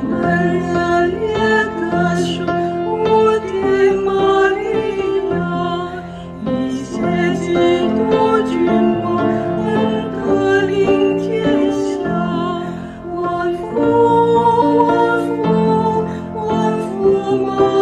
我们热烈地说：摩地摩地，一切悉多君王，安得临天下？万福万福，万福满。